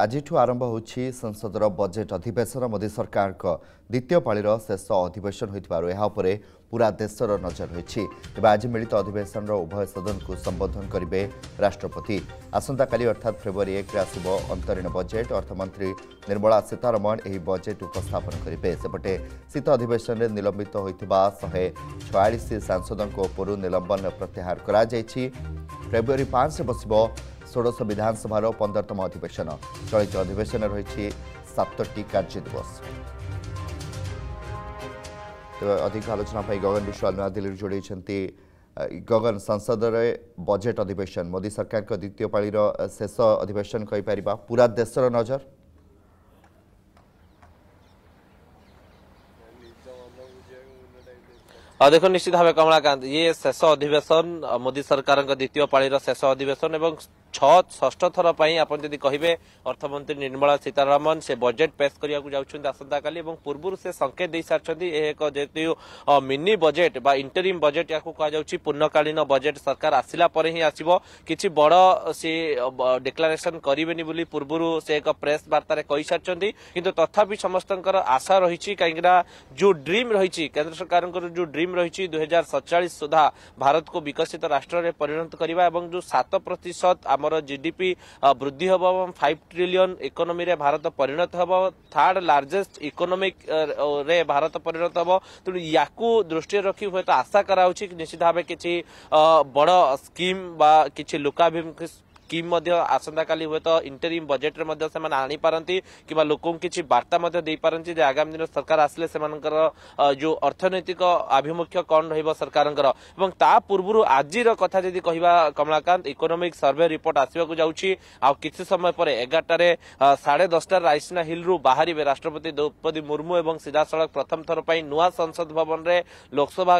ଆଜିଠୁ ଆରମ୍ଭ ହେଉଛି ସଂସଦର ବଜେଟ୍ ଅଧିବେଶନ ମୋଦି ସରକାରଙ୍କ ଦ୍ୱିତୀୟ ପାଳିର ଶେଷ ଅଧିବେଶନ ହୋଇଥିବାରୁ ଏହା ଉପରେ ପୁରା ଦେଶର ନଜର ରହିଛି ତେବେ ଆଜି ମିଳିତ ଅଧିବେଶନର ଉଭୟ ସଦନକୁ ସମ୍ବୋଧନ କରିବେ ରାଷ୍ଟ୍ରପତି ଆସନ୍ତାକାଲି ଅର୍ଥାତ୍ ଫେବୃୟାରୀ ଏକରେ ଆସିବ ଅନ୍ତରୀଣ ବଜେଟ୍ ଅର୍ଥମନ୍ତ୍ରୀ ନିର୍ମଳା ସୀତାରମଣ ଏହି ବଜେଟ୍ ଉପସ୍ଥାପନ କରିବେ ସେପଟେ ଶୀତ ଅଧିବେଶନରେ ନିଲମ୍ବିତ ହୋଇଥିବା ଶହେ ଛୟାଳିଶ ସାଂସଦଙ୍କ ଉପରୁ ନିଲମ୍ବନ ପ୍ରତ୍ୟାହାର କରାଯାଇଛି ଫେବୃୟାରୀ ପାଞ୍ଚରେ ବସିବ ষোড়শ বিধানসভার পনেরতম অধিবেশন চলিত অধিবেশন রয়েছে সাতটি কার্যদিবস তবে অধিক আলোচনা পাই গগন বিশ্বাল নয়াদিল্লি যোড়াইছেন গগন সংসদরে বজেট অধিবেশন মোদি সরকার দ্বিতীয় পাড়ির শেষ অধিবেশন কইপার পুরা দেশর নজর দেখুন নিশ্চিত ভাবে কমলাকান্ত ইয়ে শেষ অধিবেশন মোদি সরকারଙ୍କ দ্বিতীয় পাড়ির শেষ অধিবেশন এবং ষষ্ঠ থর পাই আপন যদি কহবে অর্থমন্ত্রী নির্মলা সীতারমন সে বজেট পেশ করা যাচ্ছেন আসন্তকালি এবং পূর্বর সে সংকেত দিয়ে সারি এক যেহেতু মিনি বজেট বা ইন্টরিম বজেট ইয়াকু কুযাচ্ছে পূর্ণকালীন বজেট সরকার আসিলা পরে হি আসব কিছু বড় সে ডিক্লারেসন করবে বলে পূর্বর সে এক প্রেস বার্তায় কইসারি কিন্তু তথাপি সমস্তর আশা রয়েছে কিনা যে ড্রিম রয়েছে কেন্দ্র সরকার যে ড্রিম রয়েছে দুই হাজার সতচাশ সুদ্ধা ভারতকে বিকশিত রাষ্ট্রের পরিণত করা এবং যে সাত প্রতিশত ଆମର ଜିଡିପି ବୃଦ୍ଧି ହେବ ଏବଂ ଫାଇଭ୍ ଟ୍ରିଲିୟନ୍ ଇକୋନୋମିରେ ଭାରତ ପରିଣତ ହେବ ଥାର୍ଡ ଲାର୍ଜେଷ୍ଟ ଇକୋନୋମିକରେ ଭାରତ ପରିଣତ ହେବ ତେଣୁ ୟାକୁ ଦୃଷ୍ଟିରେ ରଖି ହୁଏତ ଆଶା କରାଯାଉଛି ନିଶ୍ଚିତ ଭାବେ କିଛି ବଡ଼ ସ୍କିମ୍ ବା କିଛି ଲୁକାଭିମୁଖୀ ସ୍କିମ୍ ମଧ୍ୟ ଆସନ୍ତାକାଲି ହୁଏତ ଇଣ୍ଟରିମ୍ ବଜେଟ୍ରେ ମଧ୍ୟ ସେମାନେ ଆଣିପାରନ୍ତି କିମ୍ବା ଲୋକଙ୍କୁ କିଛି ବାର୍ତ୍ତା ମଧ୍ୟ ଦେଇପାରନ୍ତି ଯେ ଆଗାମୀ ଦିନ ସରକାର ଆସିଲେ ସେମାନଙ୍କର ଯେଉଁ ଅର୍ଥନୈତିକ ଆଭିମୁଖ୍ୟ କ'ଣ ରହିବ ସରକାରଙ୍କର ଏବଂ ତା ପୂର୍ବରୁ ଆଜିର କଥା ଯଦି କହିବା କମଳାକାନ୍ତ ଇକୋନୋମିକ୍ ସର୍ଭେ ରିପୋର୍ଟ ଆସିବାକୁ ଯାଉଛି ଆଉ କିଛି ସମୟ ପରେ ଏଗାରଟାରେ ସାଢ଼େ ଦଶଟାରେ ରାଇସିନା ହିଲ୍ରୁ ବାହାରିବେ ରାଷ୍ଟ୍ରପତି ଦ୍ରୌପଦୀ ମୁର୍ମୁ ଏବଂ ସିଧାସଳଖ ପ୍ରଥମ ଥର ପାଇଁ ନୂଆ ସଂସଦ ଭବନରେ ଲୋକସଭା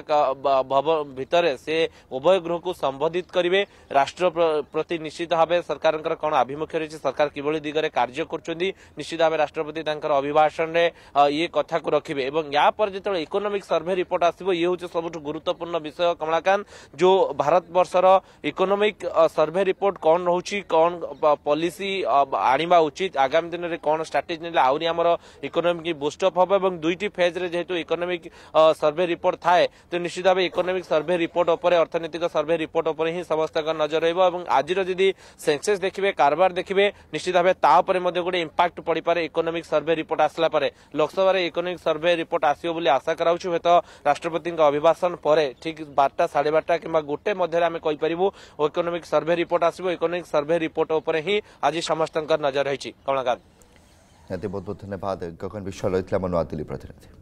ଭବନ ଭିତରେ ସେ ଉଭୟ ଗୃହକୁ ସମ୍ବୋଧିତ କରିବେ ରାଷ୍ଟ୍ର ପ୍ରତି ନିଶ୍ଚିତ भाव सरकार कौन आभिमुख्य रही सरकार किभ दिगरे कार्य करश्चित राष्ट्रपति अभिभाषण में ये कथ को रखे या पर जो इकोनोमिक सर्वे रिपोर्ट आसवे सब गुरुत्वपूर्ण विषय कमलाकांत जो भारत बर्षर इकोनोमिक सर्भे रिपोर्ट कौन रोच पॉलिसी आणवा उचित आगामी दिन में कौन स्ट्राटेज ना आहरी आम इकोनोमिक बुस्टअप हम और दुईट फेज में जेहतु इकोनोमिक सर्भे रिपोर्ट थाए तो निश्चित भाव इकोनोमिक सर्भे रिपोर्ट पर अर्थनैतिक सर्भे रिपोर्ट पर ही समस्त नजर रही आज जी সেনসেস দেখবে কারবার দেখবে নিশ্চিত ভাবে তা উপরে গোটে ইম্পাক্ট পড়িপারে ইকোনোমিক সর্ভে রিপোর্ট আসলা পরে লোকসভার ইকোনোমিক সর্ভে রিপোর্ট আসব বলে আশা করা হচ্ছে হয়তো রাষ্ট্রপতি অভিভাষণ পরে ঠিক বারটা সাড়ে বারটা কিংবা গোটে মধ্যে আমি কইপার ইকোনোমিক সর্ভে রিপোর্ট আসব ইকোনোমিক সর্ভে রিপোর্ট উপরে হি আজ সমস্ত নজর রয়েছে কমলাকান্ত ବହୁତ ବହୁତ ଧନ୍ୟବାଦ ଗଗନ ବିଶ୍ୱାଳ ରହିଥିଲା ଆମ